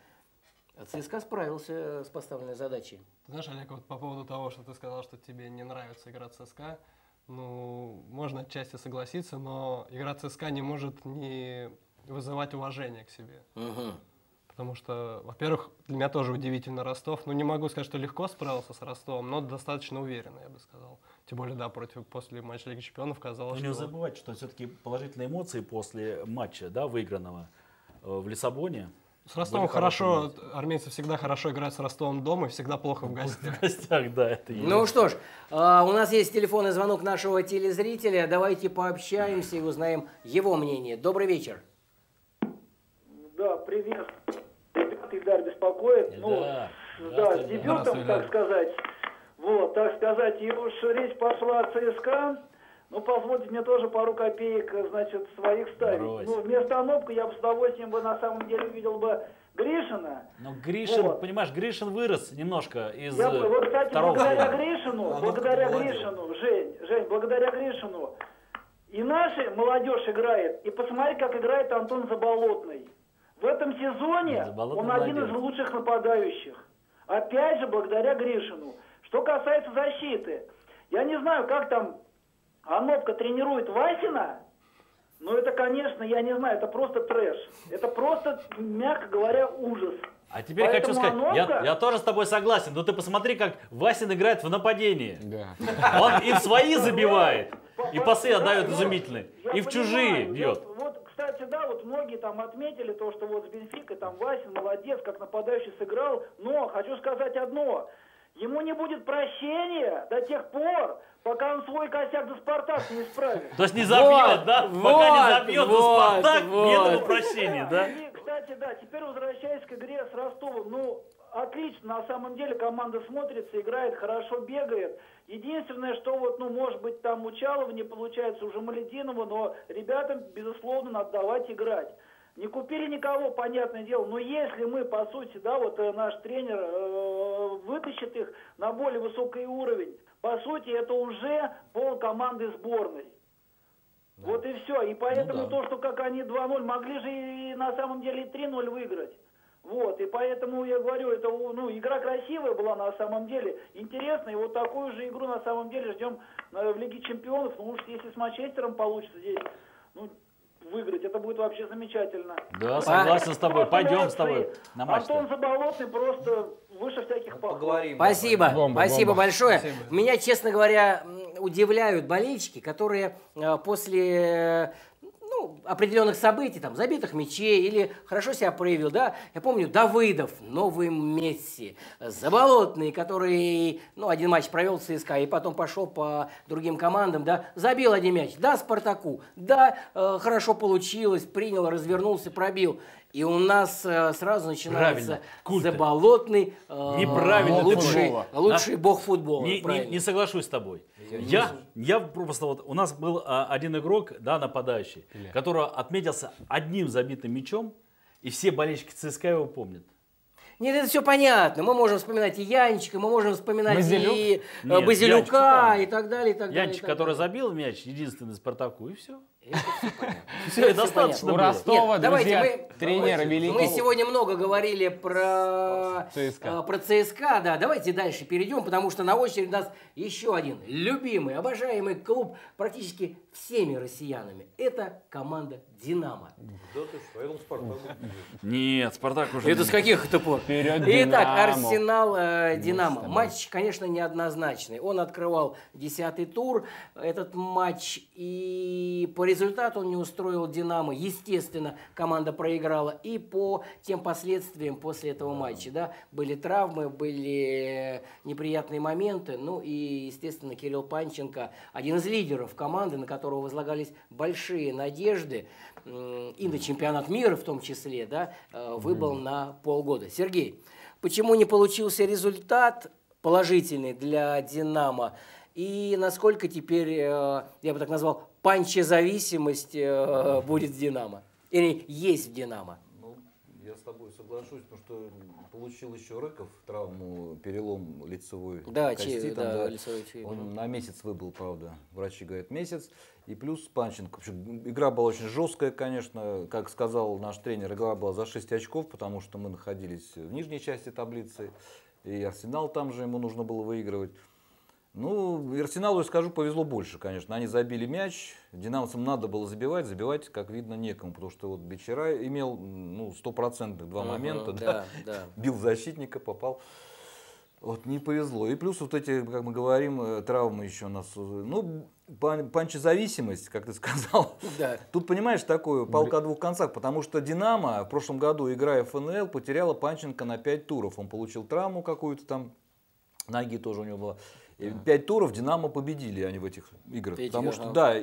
А ЦСКА справился с поставленной задачей. Ты знаешь, Олег, вот по поводу того, что ты сказал, что тебе не нравится игра ЦСКА, ну, можно отчасти согласиться, но игра ЦСКА не может не вызывать уважение к себе. Мгм. Потому что, во-первых, для меня тоже удивительно Ростов. Ну, не могу сказать, что легко справился с Ростовом, но достаточно уверенно, я бы сказал. Тем более, да, против, после матча Лиги Чемпионов Но казалось, не что... забывайте, что все-таки положительные эмоции после матча, да, выигранного э, в Лиссабоне. С Ростовом хорошо, эмоции. армейцы всегда хорошо играют с Ростовом дома и всегда плохо в гостях. В гостях, да, это есть. Ну что ж, а, у нас есть телефонный звонок нашего телезрителя. Давайте пообщаемся и узнаем его мнение. Добрый вечер. Да, привет. Ребят, Ильдар беспокоит. Ну, Да, да, здравствуй, с да. дебютом, так сказать. Вот, так сказать, и уж речь пошла о ЦСКА. Ну, позвольте мне тоже пару копеек, значит, своих ставить. Брось. Ну, вместо Анопка я бы с удовольствием бы на самом деле увидел бы Гришина. Но Гришин, Вот. понимаешь, Гришин вырос немножко из Я, э, вот, кстати, второго благодаря сына. Гришину, Анопка благодаря молодец. Гришину, Жень, Жень, благодаря Гришину, и наша молодежь играет, и посмотри, как играет Антон Заболотный. В этом сезоне он один молодец. из лучших нападающих. Опять же, благодаря Гришину. Что касается защиты, я не знаю, как там Анопка тренирует Васина, но это, конечно, я не знаю, это просто трэш. Это просто, мягко говоря, ужас. А теперь Поэтому хочу сказать, я, Анопка- я тоже с тобой согласен, но ты посмотри, как Васин играет в нападении. Да. Он и в свои забивает, и пасы Да, отдает я- изумительные, я и в чужие бьет. Вот, кстати, да, вот многие там отметили то, что вот с Бенфикой там Васин молодец, как нападающий сыграл, но хочу сказать одно. Ему не будет прощения до тех пор, пока он свой косяк за Спартак не исправит. То есть не забьет, Вот, да? Пока не вот, забьет за вот, Спартак, вот. нет ему прощения, да? И, кстати, да, теперь возвращаясь к игре с Ростовом, ну, отлично, на самом деле команда смотрится, играет, хорошо бегает. Единственное, что вот, ну, может быть, там у Чалова не получается, уже Малединова, но ребятам, безусловно, надо давать играть. Не купили никого, понятное дело, но если мы, по сути, да, вот э, наш тренер э, вытащит их на более высокий уровень, по сути, это уже пол команды сборной. Вот и все. И поэтому да. то, что как они 2-0, могли же и на самом деле и 3-0 выиграть. Вот, и поэтому я говорю, это ну, игра красивая была на самом деле, интересная, и вот такую же игру на самом деле ждем э, в Лиге Чемпионов, ну уж если с Манчестером получится здесь, ну, выиграть, это будет вообще замечательно. Да, согласен с тобой. Пойдем с тобой на матч. Антон Заболотный просто выше всяких похвал. Поговорим. Спасибо, Бомба, спасибо бомба. большое. Спасибо. Меня, честно говоря, удивляют болельщики, которые э, после, определенных событий, там, забитых мячей или хорошо себя проявил, да. Я помню Давыдов, новый Месси, Заболотный, который, ну, один матч провел в ЦСКА и потом пошел по другим командам, да, забил один мяч, да, Спартаку, да, э, хорошо получилось, принял, развернулся, пробил. И у нас э, сразу начинается Правильно. Заболотный, э, Неправильно лучший, лучший бог футбола. Не, не- правильно. не соглашусь с тобой. Я, я просто вот у нас был а, один игрок, да, нападающий, который отметился одним забитым мячом, и все болельщики ЦСКА его помнят. Нет, это все понятно. Мы можем вспоминать и Янчика, мы можем вспоминать Базилюк? и э, Нет, Базилюка Янчик, и так далее, и так далее. и Янчик, так который далее. забил мяч, единственный Спартаку, и все. Все, достаточно У. Ростова, Нет, давайте друзья, мы- тренера великого. Мы сегодня много говорили про ЦСКА. э, про ЦСКА, да. Давайте дальше перейдем, потому что на очереди у нас еще один любимый, обожаемый клуб практически всеми россиянами. Это команда «Динамо». Да ты что, я думал, Спартак. Нет, Спартак уже... Это с каких это пор? Вперед, Итак. Арсенал э, Динамо. Матч, конечно, неоднозначный. Он открывал десятый тур этот матч, и по результату он не устроил Динамо. Естественно, команда проиграла. И по тем последствиям после этого матча, да, были травмы, были неприятные моменты. Ну и, естественно, Кирилл Панченко, один из лидеров команды, на которого возлагались большие надежды, и на чемпионат мира в том числе, да, э, выбыл на полгода. Сергей, почему не получился результат положительный для «Динамо»? И насколько теперь, э, я бы так назвал, панчезависимость э, будет в «Динамо»? Или есть в «Динамо»? Ну, я с тобой соглашусь, потому что получил еще Рыков травму, перелом лицевой Да, кости. че- там, да, да. лицевой череп. Он на месяц выбыл, правда. Врачи говорят месяц. И плюс Панченко. Вообще, Игра была очень жесткая, конечно. Как сказал наш тренер, игра была за 6 очков, потому что мы находились в нижней части таблицы. И Арсенал там же ему нужно было выигрывать. Ну, Арсеналу, я скажу, повезло больше, конечно. Они забили мяч, динамовцам надо было забивать, забивать, как видно, некому, потому что вот Бичера имел ну, стопроцентных два момента, да, да, да. бил защитника, попал. Вот не повезло. И плюс вот эти, как мы говорим, э, травмы еще у нас. э, Ну, пан- панчезависимость, как ты сказал. Да. Тут, понимаешь, такое палка о двух концах, потому что «Динамо» в прошлом году, играя в ФНЛ, потеряла Панченко на 5 туров. Он получил травму какую-то там, ноги тоже у него была. И Пять туров «Динамо» победили они в этих играх. Этих, потому ага. что, да,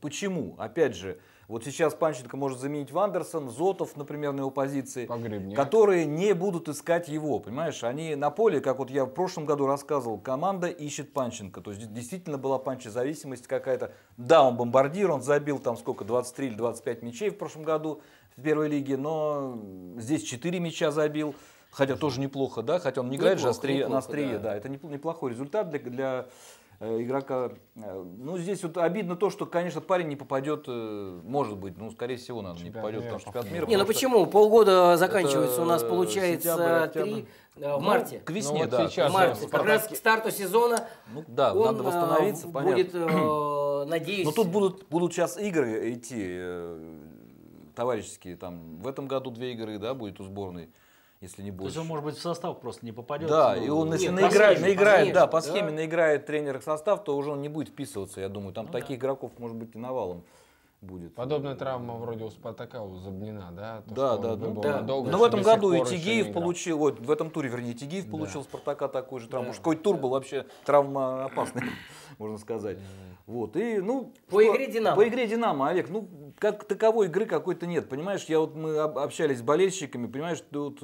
почему? Опять же, вот сейчас Панченко может заменить Вандерсон, Зотов, например, на его позиции, Погребняк. которые не будут искать его, понимаешь? Они на поле, как вот я в прошлом году рассказывал, команда ищет Панченко. То есть действительно была панчезависимость какая-то. Да, он бомбардир, он забил там сколько, 23 или 25 мячей в прошлом году в первой лиге, но здесь 4 мяча забил. Хотя тоже неплохо, да, хотя он не играет же Неплохо, острие, на неплохо, острие, да. да. это непл- неплохой результат для, для э, игрока. Э, Ну, здесь вот обидно то, что, конечно, парень не попадет, э, может быть, ну, скорее всего, наверное, не попадет мира в чемпионат мира. Не, ну потому что- почему? Полгода заканчивается у нас, получается, три в Ну, марте. К весне, Ну, вот да. сейчас, В марте, да, как раз к старту сезона Ну, да, он надо восстановиться, понятно. будет, э, надеюсь... Но тут будут, будут сейчас игры идти, э, товарищеские, там, в этом году две игры, да, будет у сборной, если не То есть он, может быть, в состав просто не попадет. Да, ну, и он, если Нет, по наиграет, схеме, наиграет, схеме, да, по да. схеме наиграет тренер состав, то уже он не будет вписываться, я думаю. Там Ну таких игроков, может быть, и навалом будет. Подобная травма вроде у Спартака, у Забнина, да? То, Да, да, да. Да. Но в этом году и Тигиев получил, вот в этом туре, вернее, Тигиев Да. получил Спартака такую же травму. Да. Уж Какой тур был вообще травма опасный, можно сказать. Вот, и, ну... По что- игре «Динамо». По игре «Динамо», Олег, ну, как таковой игры какой-то нет, понимаешь? Я вот, мы об- общались с болельщиками, понимаешь, тут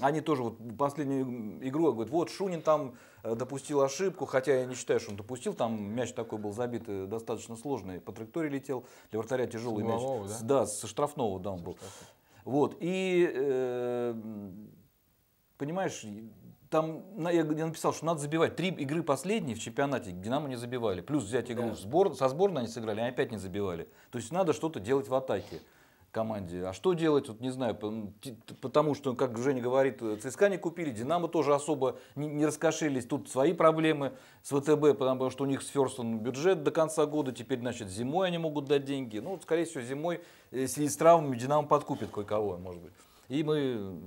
они тоже вот последнюю игру говорят, вот Шунин там э, допустил ошибку, хотя я не считаю, что он допустил, там мяч такой был забит э, достаточно сложный, по траектории летел, для вратаря тяжелый С мяч. углового, да? Да, со штрафного, да, он был. Вот, и, э, понимаешь, там я написал, что надо забивать. Три игры последние в чемпионате Динамо не забивали. Плюс взять игру Да. сбор, со сборной они сыграли, они опять не забивали. То есть надо что-то делать в атаке команде. А что делать, вот не знаю, потому что, как Женя говорит, э, ЦСКА не купили, Динамо тоже особо не, раскошелились. Тут свои проблемы с ВТБ, потому что у них сверстан бюджет до конца года, теперь, значит, зимой они могут дать деньги. Ну, скорее всего, зимой э, в связи с травмами Динамо подкупит кое-кого, может быть. И мы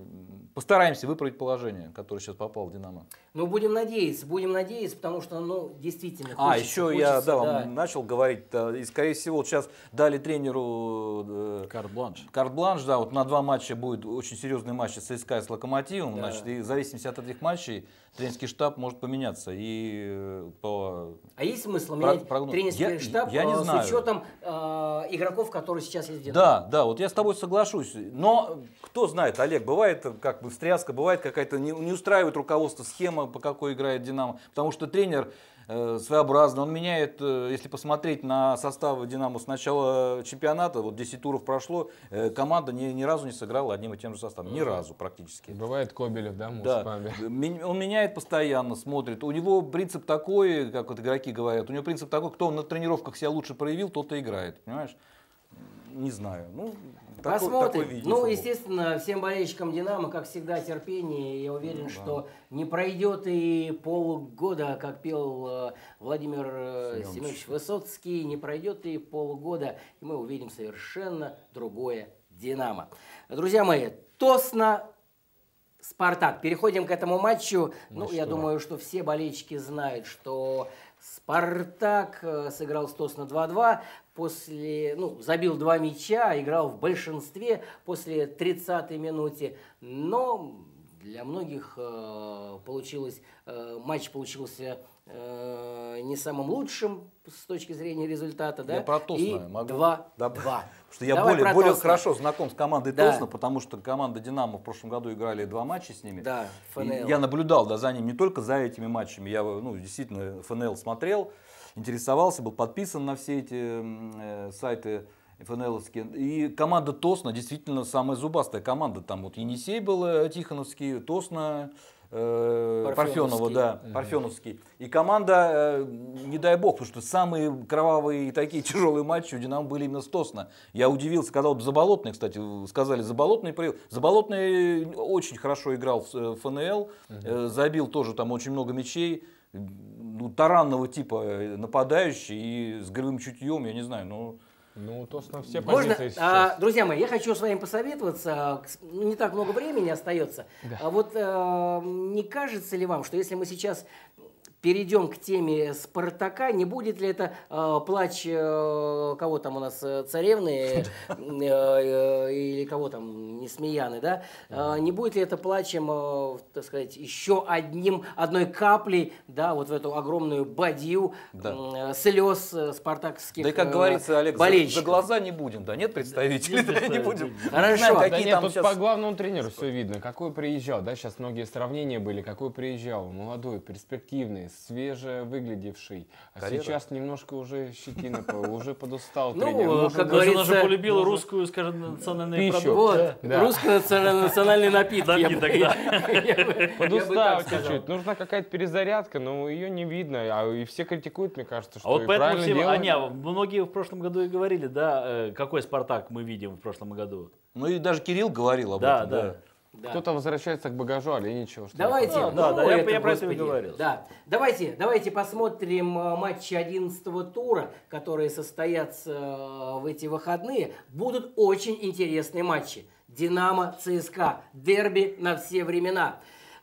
постараемся выправить положение, которое сейчас попал в «Динамо». Ну, будем надеяться, будем надеяться, потому что, ну, действительно, А, хочется, еще я хочется, да, да. вам начал говорить, и скорее всего вот сейчас дали тренеру э, Карт-бланш. карт-бланш, да, вот на два матча будет очень серьезный матч с ЦСКА и с Локомотивом, Да. значит, и в зависимости от этих матчей тренерский штаб может поменяться. И э, по... А есть смысл менять прогноз? тренерский Я- штаб я не э, знаю. с учетом э, игроков, которые сейчас есть? Да, да, вот я с тобой соглашусь. Но кто знает, Олег, бывает как бы встряска, бывает какая-то, не, не устраивает руководство схема, по какой играет Динамо. Потому что тренер своеобразный, он меняет, э, если посмотреть на составы Динамо с начала чемпионата, вот 10 туров прошло, э, команда ни, ни разу не сыграла одним и тем же составом. Ни разу практически. Бывает Кобелев, да, может Да, он меняет постоянно, смотрит. У него принцип такой, как вот игроки говорят, у него принцип такой, кто на тренировках себя лучше проявил, тот и играет, понимаешь? Не знаю. Ну, такой- Посмотрим. такой ну, естественно, всем болельщикам «Динамо», как всегда, терпение. Я уверен, что не пройдет и полгода, как пел э, Владимир э, Семенович Высоцкий, не пройдет и полгода, и мы увидим совершенно другое «Динамо». Друзья мои, Тосно Спартак. Переходим к этому матчу. Ну, я думаю, что все болельщики знают, что Спартак э, сыграл с Тосно 2-2. После, ну, забил два мяча, играл в большинстве после 30-й минуте. Но для многих э, получилось, э, матч получился э, не самым лучшим с точки зрения результата. Да? Я про Тосно И могу 2-2. добавить. Потому что я Давай более, более Тосно. хорошо знаком с командой Да. Тосно, потому что команда Динамо в прошлом году играли два матча с ними. Да, И ФНЛ. Я наблюдал да, за ним не только за этими матчами, я ну, действительно ФНЛ смотрел, интересовался, был подписан на все эти э, сайты ФНЛовские. И команда Тосно действительно самая зубастая команда. Там вот Енисей был э, Тихоновский, Тосно, э, Парфеновский. Парфенова, да, Парфеновский. И команда, э, не дай бог, потому что самые кровавые и такие тяжелые матчи у Динамо были именно с Тосно. Я удивился, когда вот Заболотный, кстати, сказали, Заболотный проявил. Заболотный очень хорошо играл в ФНЛ, э, забил тоже там очень много мячей. Ну, таранного типа э, нападающий и с голевым чутьем, я не знаю, ну... Ну, Тосно все Можно, позиции а, сейчас. друзья мои, я хочу с вами посоветоваться. Ну, Не так много времени остается. А вот э, не кажется ли вам, что если мы сейчас перейдем к теме Спартака, не будет ли это э, плач э, кого там у нас э, царевны э, э, или кого там Несмеяны, да? Э, не будет ли это плачем, э, так сказать, еще одним одной каплей, да, вот в эту огромную бадью Да. э, слез э, спартакских Да и, как э, говорится, Олег, за, болельщиков? за глаза не будем, да, нет представителей, Нет да, не будем. Хорошо. Знаем, Да какие нет, там тут сейчас- по главному тренеру все видно. Какой приезжал, да, сейчас многие сравнения были. Какой приезжал, молодой, перспективный, свеже выглядевший. А Карьера. сейчас немножко уже щетина, уже подустал Ну, тренер. Может как говорится, Он уже полюбил русскую, скажем, национальную Пищу. Вот, русский национальный, напиток. да. Подустал чуть-чуть. Нужна какая-то перезарядка, но ее не видно. А и все критикуют, мне кажется, что А вот и поэтому правильно все, а не, многие в прошлом году и говорили, да, э, какой Спартак мы видим в прошлом году. Ну и даже Кирилл говорил об этом. да. Да. Кто-то возвращается к багажу, а ничего. что. Давайте, Да, да, ну, да, я- это, я про это и говорил. Да. Давайте, давайте посмотрим э, матчи 11 тура, которые состоятся э, в эти выходные. Будут очень интересные матчи. Динамо, ЦСКА, дерби на все времена.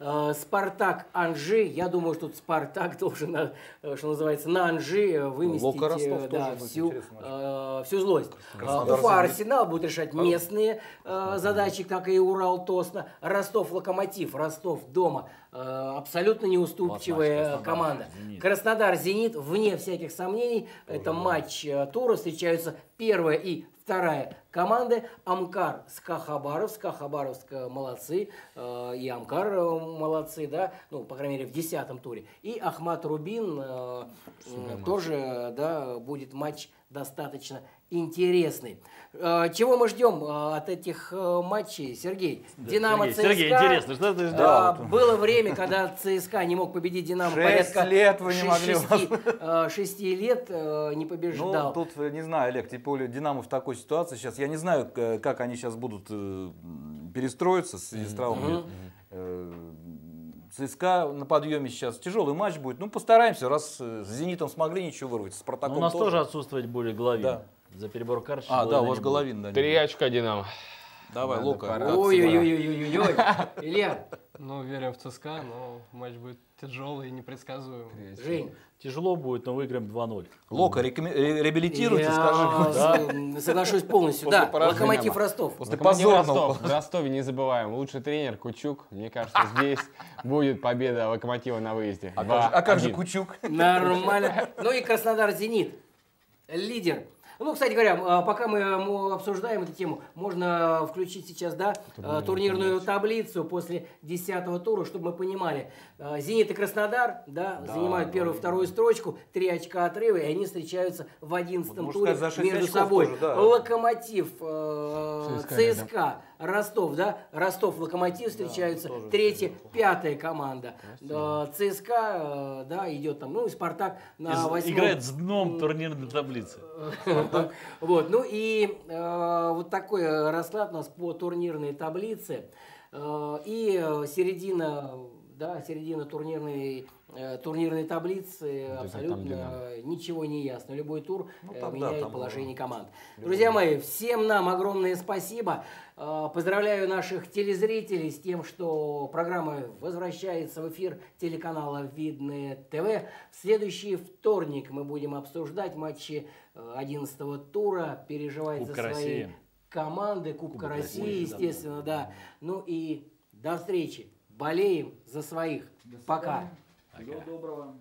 Э, Спартак, Анжи. Я думаю, что тут Спартак должен, э, что называется, на Анжи выместить э, тоже да, будет всю, матч. всю злость. Краснодар Уфа. Арсенал будет решать местные задачи, как и Урал Тосно. Ростов Локомотив, Ростов дома. Абсолютно неуступчивая Краснодар, команда. Зенит. Краснодар Зенит, вне всяких сомнений, это матч тура. Встречаются первая и вторая команды. Амкар с Хабаровск. Хабаровск э, молодцы. э, и Амкар э, молодцы, да. Ну, по крайней мере, в десятом туре. И Ахмат Рубин э, м, тоже, э, да, будет матч достаточно интересный. Э, Чего мы ждем э, от этих э, матчей, Сергей? Динамо Сергей, ЦСКА. Сергей, интересно, что ты ждешь? Да, было время, когда ЦСКА не мог победить Динамо Шесть порядка лет вы не могли шести, шести лет не Ну, побеждал. тут, э, не знаю, Олег, тем более Динамо в такой ситуации сейчас. Я не знаю, как они сейчас будут перестроиться с с травмами. Э, ЦСКА на подъеме сейчас. Тяжелый матч будет. Ну, постараемся, раз э, с «Зенитом» смогли ничего вырвать, с Ну, «Спартаком» у нас тоже отсутствует более Головин. Да. За перебор карточек. А, да, у вас Головин, да. Три очка Динамо. Давай, Надо Лока. пора. Ой-ой-ой-ой-ой. Илья, Ну, верим в ЦСКА, но матч будет тяжелый и непредсказуемый. Жень. Тяжело будет, но выиграем 2-0. Лока, ре- реабилитируйте, я скажи. с- соглашусь полностью. После Да, поражения. Локомотив Ростов. После позорного. Ростов. В Ростове не забываем. Лучший тренер Кучук. Мне кажется, здесь будет победа Локомотива на выезде. А как же- а как же 2-1. Кучук? Нормально. Ну и Краснодар-Зенит. Лидер. Ну, кстати говоря, а, пока мы обсуждаем эту тему, можно включить сейчас, да, а, турнирную таблицу после 10 тура, чтобы мы понимали. А, Зенит и Краснодар, да, занимают первую, вторую строчку, три очка отрыва, и они встречаются в 11 можно туре сказать, между собой. тоже, да. Локомотив, э, ЦСКА ЦСКА, Ростов, да, Ростов, Локомотив встречаются, третья, пятая команда. Да, ЦСКА, да, идет там, ну и Спартак на восьмом. Играет с дном турнирной таблицы. Вот, ну и э, вот такой расклад у нас по турнирной таблице. Э, и середина, да, середина турнирной, э, турнирной таблицы там, абсолютно где э, ничего не ясно. Любой тур Ну, э, там, да, меняет там, положение э, команд. Друзья мои, всем нам огромное спасибо. Э, Поздравляю наших телезрителей с тем, что программа возвращается в эфир телеканала Видное ТВ. В следующий вторник мы будем обсуждать матчи 11 тура, переживать Кубка за свои России. команды, Кубка, Кубок России, России, да. естественно, да. Ну и до встречи. Болеем за своих. Пока. Всего доброго.